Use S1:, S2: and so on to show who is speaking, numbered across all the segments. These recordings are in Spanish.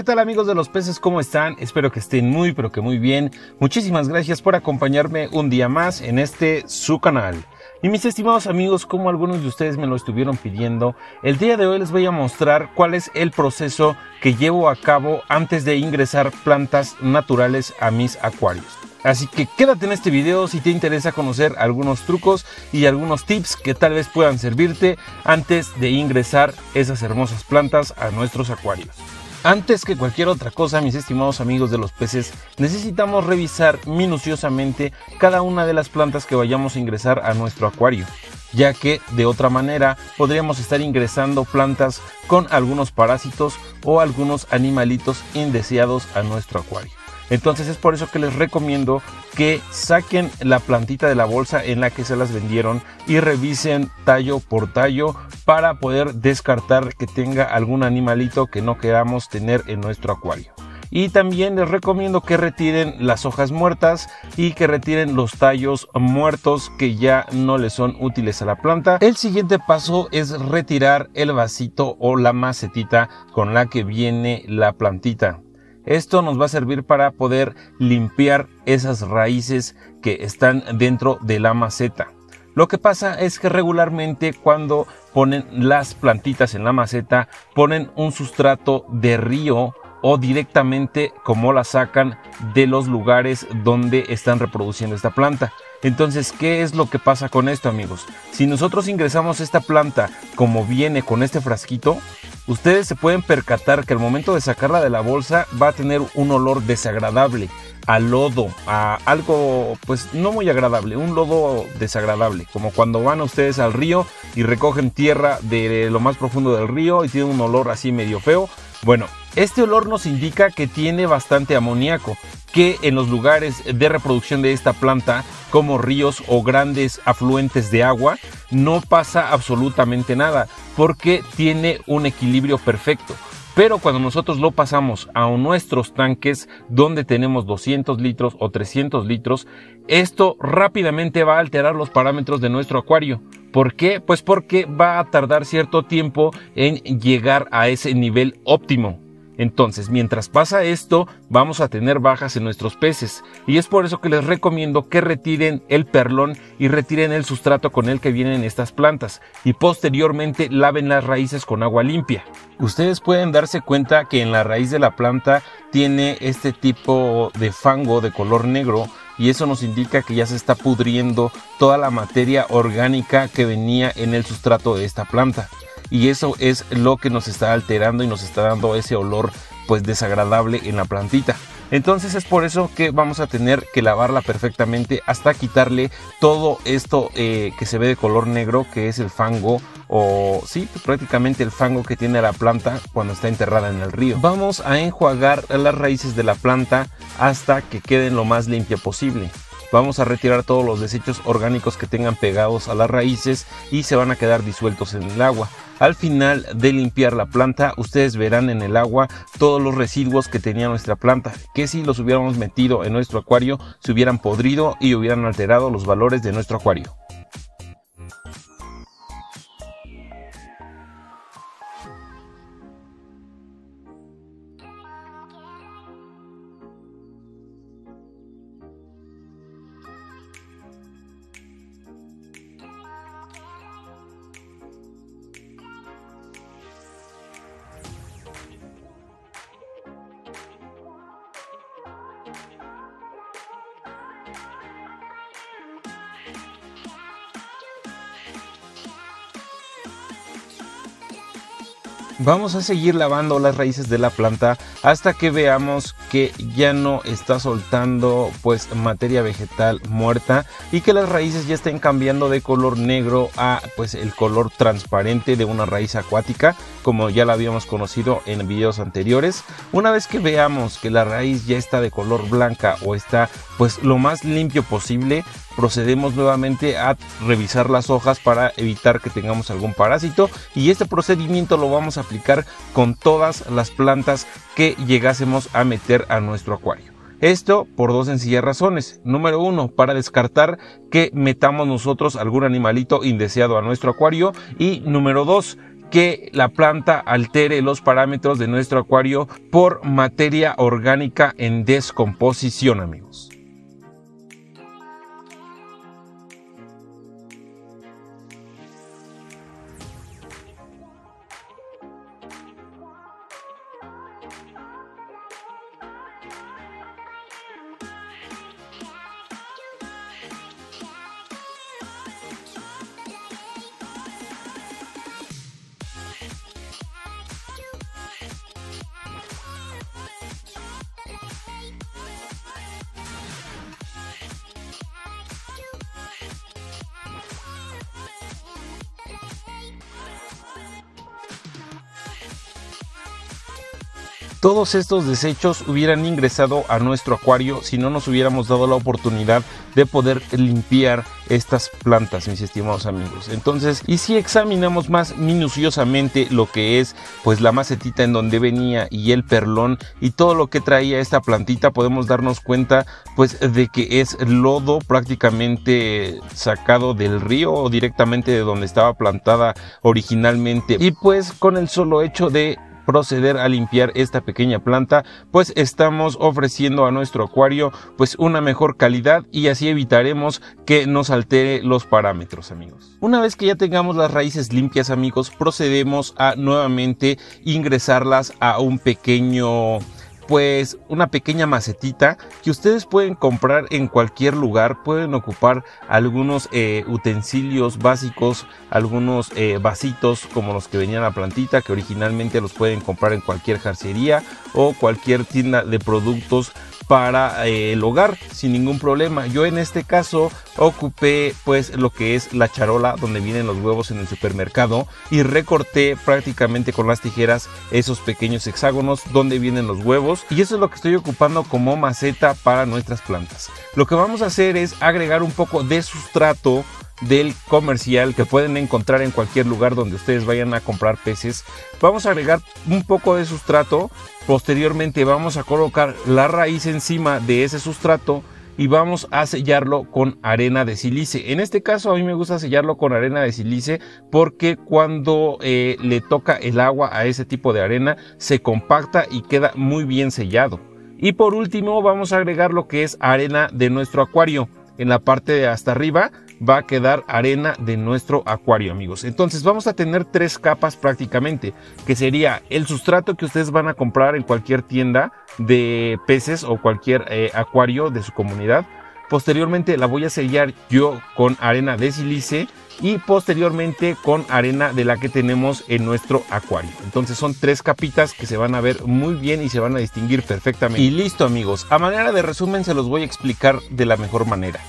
S1: ¿qué tal amigos de los peces? ¿Cómo están? Espero que estén muy pero que muy bien. Muchísimas gracias por acompañarme un día más en este su canal. Y mis estimados amigos, como algunos de ustedes me lo estuvieron pidiendo, el día de hoy les voy a mostrar cuál es el proceso que llevo a cabo antes de ingresar plantas naturales a mis acuarios. Así que quédate en este video si te interesa conocer algunos trucos y algunos tips que tal vez puedan servirte antes de ingresar esas hermosas plantas a nuestros acuarios. Antes que cualquier otra cosa, mis estimados amigos de los peces, necesitamos revisar minuciosamente cada una de las plantas que vayamos a ingresar a nuestro acuario, ya que de otra manera podríamos estar ingresando plantas con algunos parásitos o algunos animalitos indeseados a nuestro acuario. Entonces es por eso que les recomiendo que saquen la plantita de la bolsa en la que se las vendieron y revisen tallo por tallo para poder descartar que tenga algún animalito que no queramos tener en nuestro acuario. Y también les recomiendo que retiren las hojas muertas y que retiren los tallos muertos que ya no le son útiles a la planta. El siguiente paso es retirar el vasito o la macetita con la que viene la plantita. Esto nos va a servir para poder limpiar esas raíces que están dentro de la maceta. Lo que pasa es que regularmente cuando ponen las plantitas en la maceta ponen un sustrato de río o directamente como la sacan de los lugares donde están reproduciendo esta planta. Entonces, ¿qué es lo que pasa con esto amigos? Si nosotros ingresamos esta planta como viene con este frasquito, ustedes se pueden percatar que al momento de sacarla de la bolsa va a tener un olor desagradable, a lodo, a algo pues no muy agradable, un lodo desagradable, como cuando van ustedes al río y recogen tierra de lo más profundo del río y tiene un olor así medio feo. Bueno, este olor nos indica que tiene bastante amoníaco, que en los lugares de reproducción de esta planta, como ríos o grandes afluentes de agua, no pasa absolutamente nada, porque tiene un equilibrio perfecto. Pero cuando nosotros lo pasamos a nuestros tanques donde tenemos 200 litros o 300 litros, esto rápidamente va a alterar los parámetros de nuestro acuario. ¿Por qué? Pues porque va a tardar cierto tiempo en llegar a ese nivel óptimo. Entonces, mientras pasa esto, vamos a tener bajas en nuestros peces. Y es por eso que les recomiendo que retiren el perlón y retiren el sustrato con el que vienen estas plantas. Y posteriormente laven las raíces con agua limpia. Ustedes pueden darse cuenta que en la raíz de la planta tiene este tipo de fango de color negro y eso nos indica que ya se está pudriendo toda la materia orgánica que venía en el sustrato de esta planta y eso es lo que nos está alterando y nos está dando ese olor pues desagradable en la plantita. Entonces es por eso que vamos a tener que lavarla perfectamente hasta quitarle todo esto eh, que se ve de color negro que es el fango o sí, prácticamente el fango que tiene la planta cuando está enterrada en el río. Vamos a enjuagar las raíces de la planta hasta que queden lo más limpia posible. Vamos a retirar todos los desechos orgánicos que tengan pegados a las raíces y se van a quedar disueltos en el agua. Al final de limpiar la planta, ustedes verán en el agua todos los residuos que tenía nuestra planta, que si los hubiéramos metido en nuestro acuario, se hubieran podrido y hubieran alterado los valores de nuestro acuario. Vamos a seguir lavando las raíces de la planta hasta que veamos que ya no está soltando pues materia vegetal muerta y que las raíces ya estén cambiando de color negro a pues el color transparente de una raíz acuática como ya la habíamos conocido en videos anteriores. Una vez que veamos que la raíz ya está de color blanca o está pues lo más limpio posible, procedemos nuevamente a revisar las hojas para evitar que tengamos algún parásito y este procedimiento lo vamos a aplicar con todas las plantas que llegásemos a meter a nuestro acuario. Esto por dos sencillas razones. Número uno, para descartar que metamos nosotros algún animalito indeseado a nuestro acuario. Y número dos, que la planta altere los parámetros de nuestro acuario por materia orgánica en descomposición, amigos. Todos estos desechos hubieran ingresado a nuestro acuario si no nos hubiéramos dado la oportunidad de poder limpiar estas plantas, mis estimados amigos. Entonces, y si examinamos más minuciosamente lo que es pues la macetita en donde venía y el perlón y todo lo que traía esta plantita, podemos darnos cuenta pues de que es lodo prácticamente sacado del río o directamente de donde estaba plantada originalmente. Y pues con el solo hecho de proceder a limpiar esta pequeña planta, pues estamos ofreciendo a nuestro acuario pues una mejor calidad y así evitaremos que nos altere los parámetros, amigos. Una vez que ya tengamos las raíces limpias, amigos, procedemos a nuevamente ingresarlas a un pequeño pues una pequeña macetita que ustedes pueden comprar en cualquier lugar. Pueden ocupar algunos eh, utensilios básicos, algunos eh, vasitos como los que venían la plantita que originalmente los pueden comprar en cualquier jarcería o cualquier tienda de productos para eh, el hogar sin ningún problema. Yo en este caso ocupé pues lo que es la charola donde vienen los huevos en el supermercado y recorté prácticamente con las tijeras esos pequeños hexágonos donde vienen los huevos y eso es lo que estoy ocupando como maceta para nuestras plantas. Lo que vamos a hacer es agregar un poco de sustrato del comercial que pueden encontrar en cualquier lugar donde ustedes vayan a comprar peces. Vamos a agregar un poco de sustrato. Posteriormente vamos a colocar la raíz encima de ese sustrato y vamos a sellarlo con arena de silice. En este caso a mí me gusta sellarlo con arena de silice porque cuando eh, le toca el agua a ese tipo de arena se compacta y queda muy bien sellado. Y por último vamos a agregar lo que es arena de nuestro acuario. En la parte de hasta arriba va a quedar arena de nuestro acuario, amigos. Entonces vamos a tener tres capas prácticamente, que sería el sustrato que ustedes van a comprar en cualquier tienda de peces o cualquier eh, acuario de su comunidad. Posteriormente la voy a sellar yo con arena de silice y posteriormente con arena de la que tenemos en nuestro acuario. Entonces son tres capitas que se van a ver muy bien y se van a distinguir perfectamente. Y listo amigos, a manera de resumen se los voy a explicar de la mejor manera.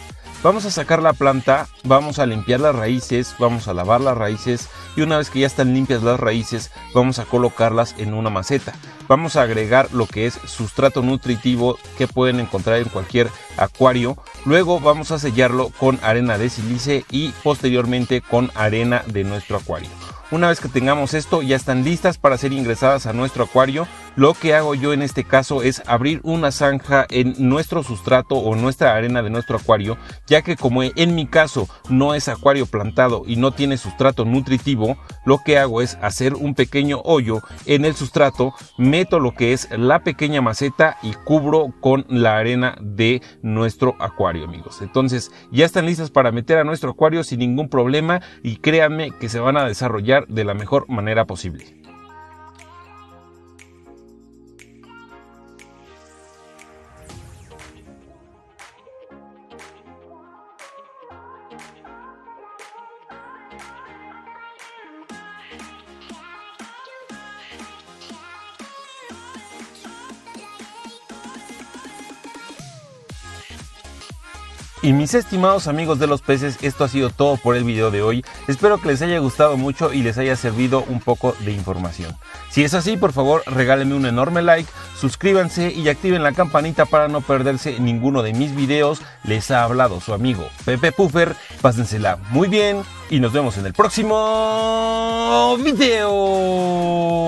S1: Vamos a sacar la planta, vamos a limpiar las raíces, vamos a lavar las raíces y una vez que ya están limpias las raíces vamos a colocarlas en una maceta. Vamos a agregar lo que es sustrato nutritivo que pueden encontrar en cualquier acuario. Luego vamos a sellarlo con arena de silice y posteriormente con arena de nuestro acuario. Una vez que tengamos esto, ya están listas para ser ingresadas a nuestro acuario. Lo que hago yo en este caso es abrir una zanja en nuestro sustrato o nuestra arena de nuestro acuario, ya que como en mi caso no es acuario plantado y no tiene sustrato nutritivo, lo que hago es hacer un pequeño hoyo en el sustrato, meto lo que es la pequeña maceta y cubro con la arena de nuestro acuario, amigos. Entonces ya están listas para meter a nuestro acuario sin ningún problema y créanme que se van a desarrollar de la mejor manera posible. Y mis estimados amigos de los peces, esto ha sido todo por el video de hoy. Espero que les haya gustado mucho y les haya servido un poco de información. Si es así, por favor, regálenme un enorme like, suscríbanse y activen la campanita para no perderse ninguno de mis videos. Les ha hablado su amigo Pepe Puffer. Pásensela muy bien y nos vemos en el próximo video.